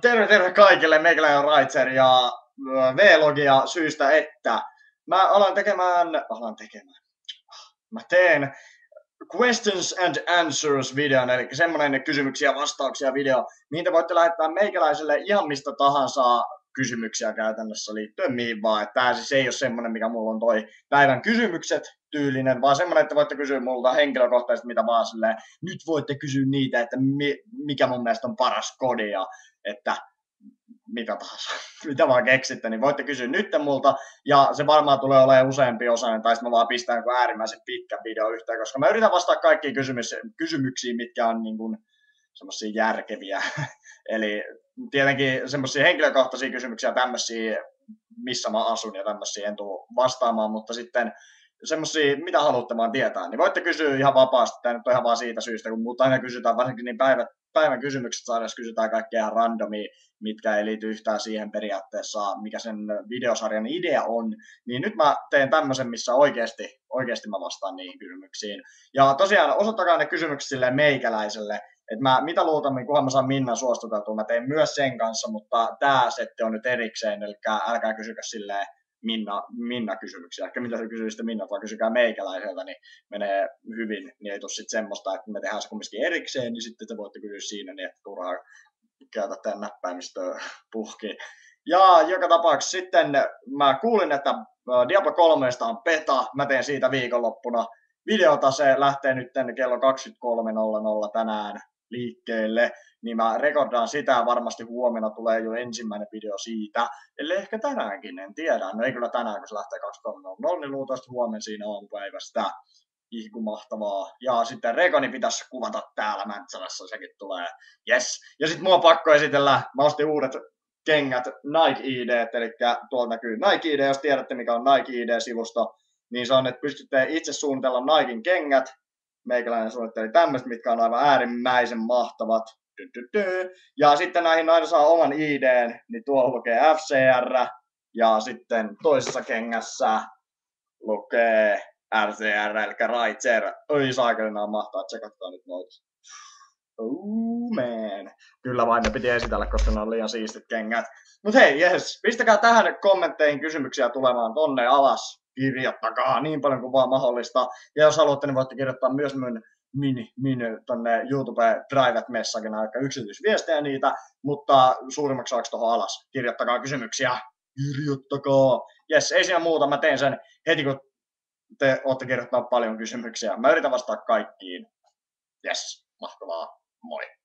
terve terve kaikille, meikäläinen Raitser ja V-logia syystä, että mä alan tekemään, alan tekemään, mä teen questions and answers videon, eli semmoinen kysymyksiä vastauksia video, mihin te voitte lähettää meikäläiselle ihan mistä tahansa kysymyksiä käytännössä liittyen. Mihin vaan. Tämä siis ei ole semmoinen, mikä mulla on toi päivän kysymykset tyylinen, vaan semmoinen, että voitte kysyä multa henkilökohtaisesti mitä vaan silleen, nyt voitte kysyä niitä, että mi, mikä mun mielestä on paras kodi ja että mitä tahansa, mitä vaan keksitte, niin voitte kysyä nyt multa, ja se varmaan tulee olemaan useampi osainen, tai sitten mä vaan pistän joku äärimmäisen pitkä video yhteen, koska mä yritän vastata kaikkiin kysymyksiin, mitkä on niin kuin semmoisia järkeviä. Eli tietenkin semmoisia henkilökohtaisia kysymyksiä tämmöisiä, missä mä asun ja tämmöisiä en tule vastaamaan, mutta sitten semmoisia, mitä haluatte vaan tietää, niin voitte kysyä ihan vapaasti. Tämä nyt on ihan vaan siitä syystä, kun muuta aina kysytään, varsinkin niin päivät, päivän kysymykset saadaan, kysytään kaikkea randomia, mitkä ei liity yhtään siihen periaatteessa, mikä sen videosarjan idea on, niin nyt mä teen tämmöisen, missä oikeasti, oikeasti mä vastaan niihin kysymyksiin. Ja tosiaan osoittakaa ne kysymykset sille meikäläiselle, että mä mitä luultammin, kunhan mä saan Minna suostuteltua, mä teen myös sen kanssa, mutta tämä setti on nyt erikseen, eli älkää kysykö silleen Minna, Minna kysymyksiä. Ehkä mitä se kysyy sitten Minna, vaan kysykää meikäläiseltä, niin menee hyvin, niin ei tule sitten semmoista, että me tehdään se kumminkin erikseen, niin sitten te voitte kysyä siinä, niin että turhaa käytä tämän näppäimistöä puhki. Ja joka tapauksessa sitten mä kuulin, että Diablo 3 on peta, mä teen siitä viikonloppuna videota, se lähtee nyt kello 23.00 tänään liikkeelle, niin mä rekordaan sitä varmasti huomenna tulee jo ensimmäinen video siitä, eli ehkä tänäänkin, en tiedä. No ei kyllä tänään, kun se lähtee 23.00, niin luultavasti huomenna siinä aamupäivästä. Ihku mahtavaa. Ja sitten Rekoni pitäisi kuvata täällä Mäntsälässä, sekin tulee. Yes. Ja sitten mua on pakko esitellä, mä ostin uudet kengät Nike ID, eli tuolta näkyy Nike ID, jos tiedätte mikä on Nike ID-sivusto, niin se on, että pystytte itse suunnitella Niken kengät, meikäläinen suunnitteli tämmöistä, mitkä on aivan äärimmäisen mahtavat. Ja sitten näihin aina saa oman ID, niin tuolla lukee FCR, ja sitten toisessa kengässä lukee RCR, eli Raitser. Oi saakeli, nämä mahtaa, tsekatkaa nyt noita. Oh man. Kyllä vain ne piti esitellä, koska ne on liian siistit kengät. Mut hei, yes, pistäkää tähän kommentteihin kysymyksiä tulemaan tonne alas kirjoittakaa niin paljon kuin vaan mahdollista. Ja jos haluatte, niin voitte kirjoittaa myös mun mini, mini tonne YouTube Private Messagen aika yksityisviestejä niitä, mutta suurimmaksi osaksi tuohon alas. Kirjoittakaa kysymyksiä. Kirjoittakaa. Jes, ei siinä muuta. Mä teen sen heti, kun te olette kirjoittaneet paljon kysymyksiä. Mä yritän vastata kaikkiin. Jes, mahtavaa. Moi.